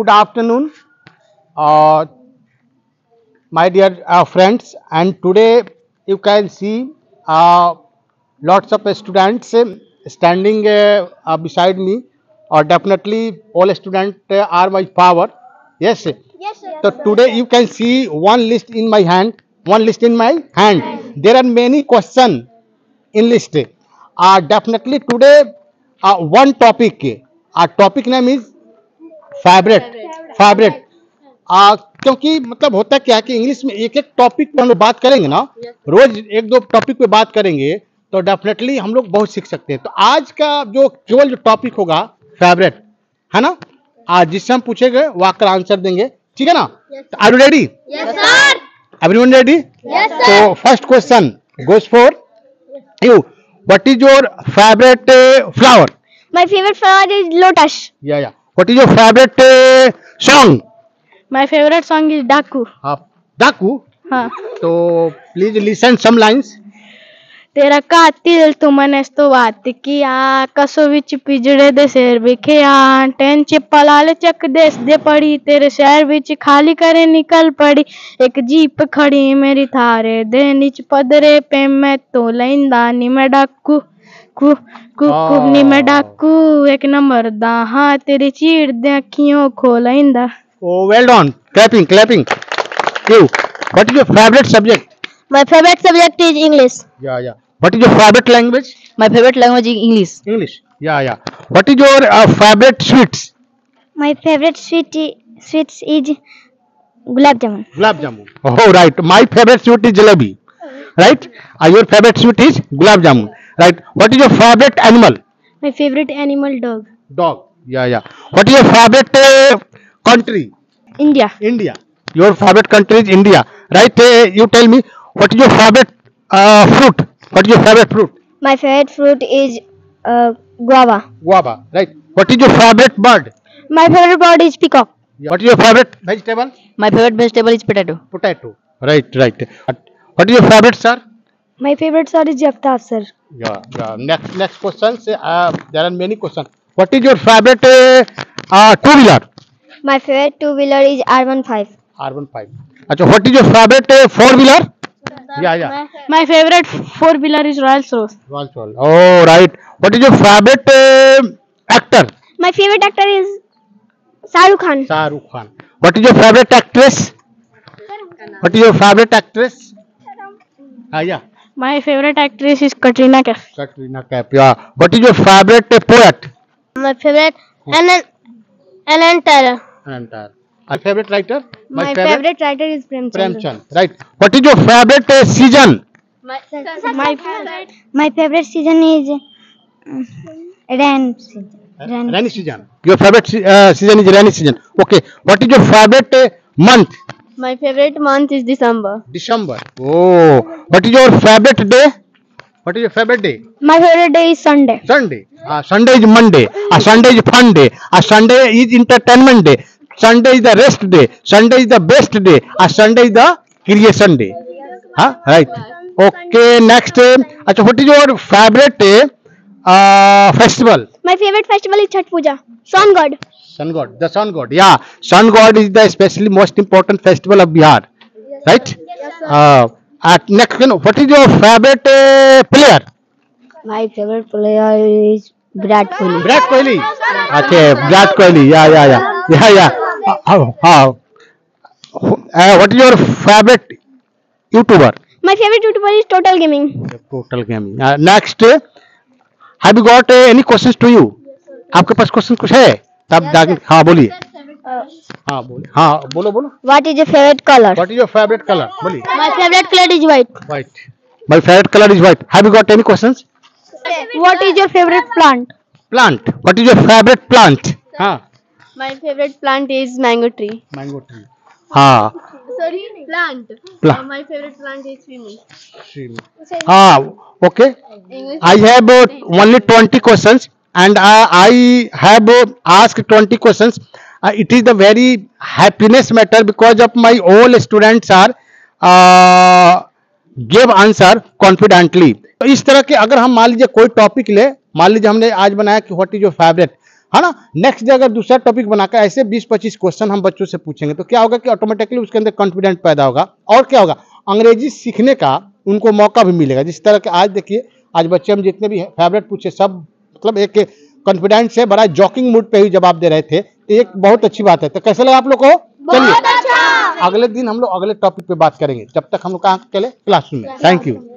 good afternoon, uh, my dear uh, friends. And today you can see uh, lots of students uh, standing uh, uh, beside me. Or definitely all students uh, are my power. Yes. Yes, sir. So today you can see one list in my hand, one list in my hand. There are many questions in list. Uh, definitely today uh, one topic. Our topic name is Favorite. आ, क्योंकि मतलब होता क्या है कि English में एक एक topic पर हम लोग बात करेंगे ना रोज एक दो टॉपिक पे बात करेंगे तो डेफिनेटली हम लोग बहुत सीख सकते हैं। तो आज का जो केवल जो टॉपिक होगा फेवरेट है ना? आज जिससे हम पूछेंगे वो आकर आंसर देंगे। ठीक है ना? Are you ready. Everyone ready तो first question goes for you what is your favourite flower My favourite flower is lotus yeah yeah What is your favourite song My favorite song is Daku. आप डाकू हाँ तो please listen some lines ਤੇਰਾ ਕਾਤਿਲ ਤੂੰ ਮਨਸ ਤੋਂ ਬਾਤ ਕੀਆ ਕਸੋ ਵਿੱਚ ਪਿਜੜੇ ਦੇ ਸਿਰ ਵਿਖਿਆ ਟੈਨ ਚ ਪਲਾਲ ਚੱਕ ਦੇਸ ਦੇ ਪੜੀ ਤੇਰੇ ਸ਼ਹਿਰ ਵਿੱਚ ਖਾਲੀ ਕਰੇ ਨਿਕਲ ਪੜੀ ਇੱਕ ਜੀਪ ਖੜੀ ਮੇਰੀ ਥਾਰੇ ਦੇ ਨਿਚ ਪਦਰੇ ਪੇ ਮੈਂ ਤੋਂ ਲੈਂਦਾ ਨੀ ਮੈਂ ਡਾਕੂ कुकू कुकू नी मैं डाकू एक नंबर दा हाँ तेरे चीर दे अखियों खोल आइंदा ओ well done clapping clapping you what is your favourite subject my favourite subject is English yeah yeah what is your favourite language my favourite language is English English yeah yeah what is your favourite sweets my favourite sweet sweets is gulab jamun gulab jamun oh right my favourite sweet is jalebi right are your favourite sweet is gulab jamun right? What is your favorite animal? My favorite animal dog. dog. Yeah yeah. What is your favorite uh, country? India. india. Your favorite country is india. Right uh, you tell me what is your favorite uh, fruit? What is your favorite fruit? My favorite fruit is uh, guava. guava. Right. What is your favorite bird? My favorite bird is peacock. what is your favorite? Vegetable? My favorite vegetable is potato. potato. Right right. What is your favorite sir? My favorite sir is Jagtav sir. Next next question से there are many question what is your favourite two wheeler my favourite two wheeler is R15 R15 अच्छा what is your favourite four wheeler yeah yeah my favourite four wheeler is royal source royal source oh right what is your favourite actor my favourite actor is Shahrukh Khan Shahrukh Khan what is your favourite actress what is your favourite actress ah yeah My favorite actress is Katrina Kaif. Katrina Kaif. Yeah. What is your favorite poet? My favorite Ellen Ellen Taylor. Entire. My favorite writer? My, favorite, writer is Premchand. Premchand. Right. What is your favorite uh, season? My, my favorite my favorite season is uh, rain season. Rainy season. Your favorite uh, season is rainy season. Okay. What is your favorite uh, month? My favorite month is December. December. Oh, what is your favorite day? What is your favorite day? My favorite day is Sunday. Sunday. Uh, Sunday is Monday. Uh, Sunday is fun day. Uh, Sunday is entertainment day. Sunday is the rest day. Sunday is the best day. Uh, Sunday is the creation day. Huh? Right. Okay, next. Uh, what is your favorite uh, festival? My favorite festival is Chhat Puja. Sun God. Sun God, the Sun God. Yeah, Sun God is the especially most important festival of Bihar, right? yes, Uh, at next, you know, what is your favorite uh, player? My favorite player is Virat Kohli. Virat Kohli. Okay, Virat Kohli. Yeah, yeah, yeah, yeah, yeah. Uh, uh, uh, what is your favorite YouTuber? My favorite YouTuber is Total Gaming. Total Gaming. Uh, next, uh, have you got uh, any questions to you? आपके पास question कुछ है तब जाके हाँ बोलिए। हाँ बोलिए। हाँ बोलो बोलो। What is your favourite colour what is your favourite colour बोलिए। My favourite colour is white white my favourite colour is white have you got any questions what is your favourite plant plant what is your favourite plant हाँ। My favourite plant is mango tree mango tree हाँ। Sorry plant my favourite plant is Shrimant Shrimant okay I have only 20 questions and uh, I have uh, asked 20 questions. Uh, it is the very happiness matter because of my all students are uh, give answer confidently. तो इस तरह के अगर हम मान लीजिए कोई topic ले मान लीजिए हमने आज बनाया कि व्हाट इज़ योर फेवरेट है ना? नेक्स्ट डे अगर दूसरा टॉपिक बनाकर ऐसे 20-25 क्वेश्चन हम बच्चों से पूछेंगे तो क्या होगा कि ऑटोमेटिकली उसके अंदर कॉन्फिडेंस पैदा होगा? और क्या होगा? अंग्रेज़ी सीखने का उनको मौका भी मिलेगा। जिस तरह के आज देखिए आज बच्चे हम जितने भी फेवरेट पूछे सब मतलब एक कॉन्फिडेंस से बड़ा जॉकिंग मूड पे ही जवाब दे रहे थे तो एक बहुत अच्छी बात है। तो कैसे लगा आप लोग को? चलिए। अगले दिन हम लोग अगले टॉपिक पे बात करेंगे। जब तक हम लोग कहाँ चले? क्लासरूम में। Thank you